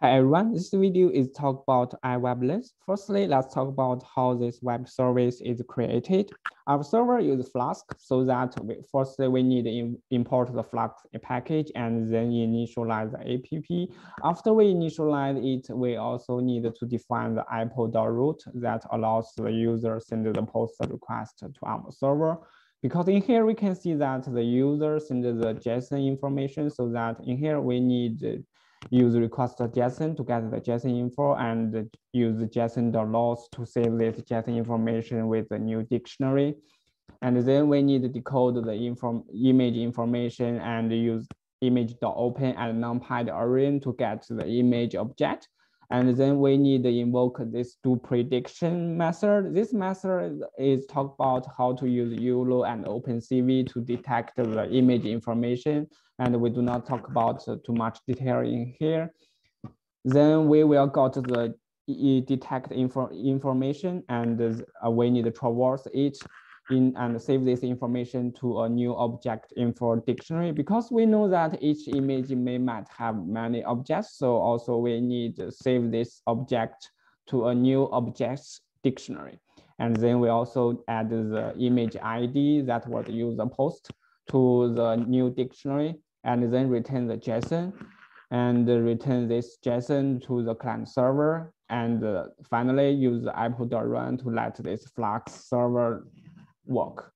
Hi everyone, this video is talk about iWebLens. Firstly, let's talk about how this web service is created. Our server uses Flask so that we, firstly we need to import the Flask package and then initialize the app. After we initialize it, we also need to define the app.route that allows the user send the post request to our server. Because in here we can see that the user send the JSON information so that in here we need use request JSON to get the JSON info and use JSON.loads to save this JSON information with the new dictionary. And then we need to decode the inform image information and use image.open and numpy array to get the image object. And then we need to invoke this do prediction method. This method is talk about how to use YOLO and OpenCV to detect the image information. And we do not talk about too much detail in here. Then we will go to the detect info information and uh, we need to traverse it in and save this information to a new object info dictionary because we know that each image may might have many objects. So also we need to save this object to a new objects dictionary. And then we also add the image ID that was user post to the new dictionary and then return the JSON and return this JSON to the client server. And uh, finally use the app.run to let this Flask server work.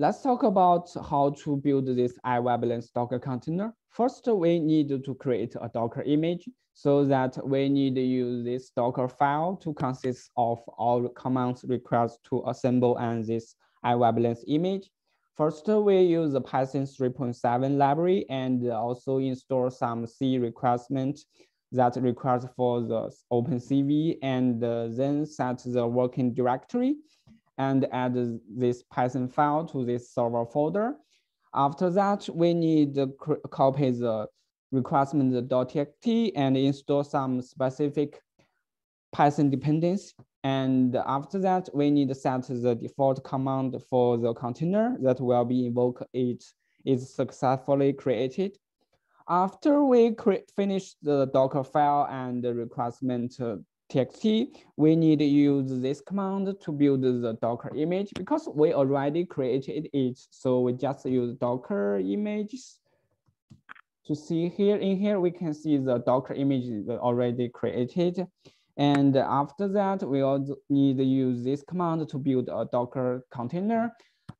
Let's talk about how to build this iWebLens Docker container. First, we need to create a Docker image so that we need to use this Docker file to consist of all commands required to assemble and this iWebLens image. First, we use the Python 3.7 library and also install some C requirement that requires for the OpenCV and uh, then set the working directory and add this Python file to this server folder. After that, we need to copy the requirement.txt and install some specific Python dependency. And after that, we need to set the default command for the container that will be invoked it is successfully created. After we finish the Docker file and the requirement uh, txt, we need to use this command to build the Docker image because we already created it. So we just use Docker images to see here. In here, we can see the Docker image already created. And after that, we also need to use this command to build a Docker container.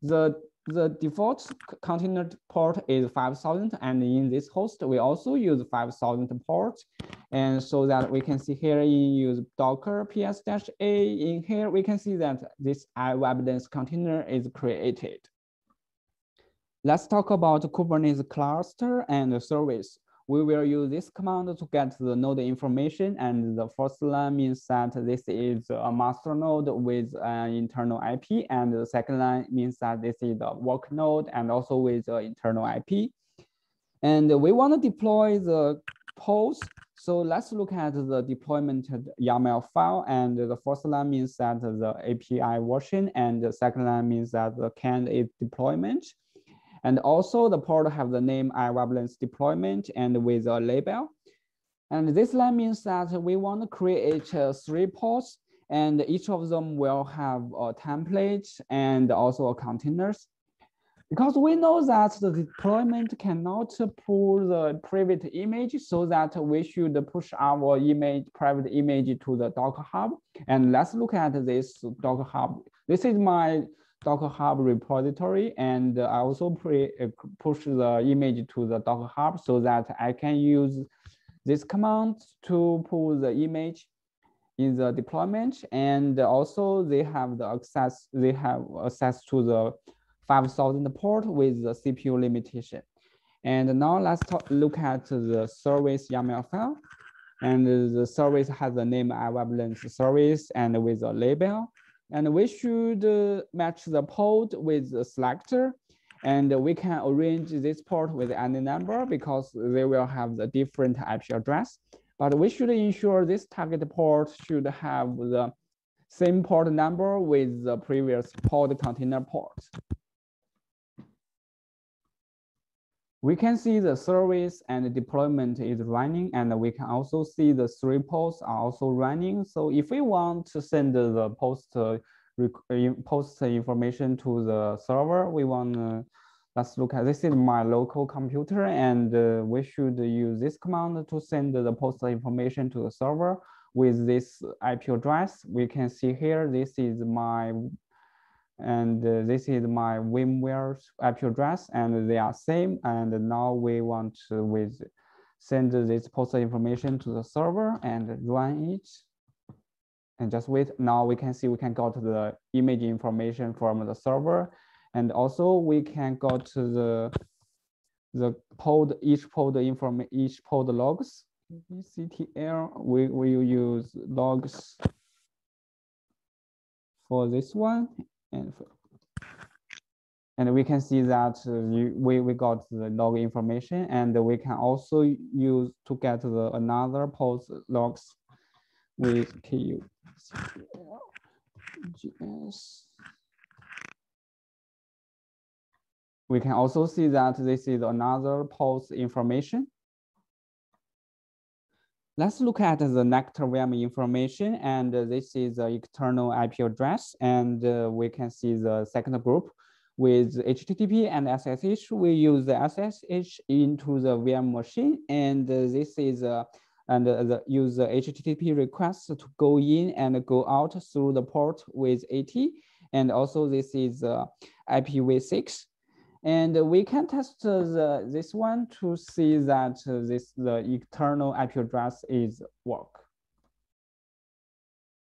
The the default container port is 5000 and in this host we also use 5000 port and so that we can see here in use docker ps-a in here we can see that this iWebLens container is created let's talk about kubernetes cluster and service we will use this command to get the node information. And the first line means that this is a master node with an internal IP. And the second line means that this is a work node and also with an internal IP. And we want to deploy the post. So let's look at the deployment YAML file. And the first line means that the API version, and the second line means that the can is deployment. And also the port have the name iWebLens deployment and with a label. And this line means that we want to create uh, three ports and each of them will have a template and also a containers. Because we know that the deployment cannot pull the private image so that we should push our image, private image to the Docker Hub. And let's look at this Docker Hub. This is my Docker Hub repository, and I also uh, push the image to the Docker Hub so that I can use this command to pull the image in the deployment. And also they have the access, they have access to the 5000 port with the CPU limitation. And now let's talk, look at the service YAML file. And the service has the name iWebLens service and with a label. And we should uh, match the port with the selector. And we can arrange this port with any number because they will have the different IP address. But we should ensure this target port should have the same port number with the previous port container port. We can see the service and deployment is running, and we can also see the three posts are also running. So if we want to send the post uh, post information to the server, we want to let's look at this is my local computer, and uh, we should use this command to send the post information to the server with this IP address. We can see here this is my and uh, this is my VMware IP address and they are same. And now we want to with send this post information to the server and run it. And just wait, now we can see we can go to the image information from the server. And also we can go to the the pod, each pod inform each pod logs. CTL, we will use logs for this one and and we can see that uh, we, we got the log information and we can also use to get the another post logs with ku gs. We can also see that this is another post information Let's look at the Nectar VM information, and uh, this is the external IP address, and uh, we can see the second group with HTTP and SSH. We use the SSH into the VM machine, and uh, this is and the use the HTTP request to go in and go out through the port with 80. and also this is uh, IPv6 and we can test the, this one to see that uh, this the external IP address is work.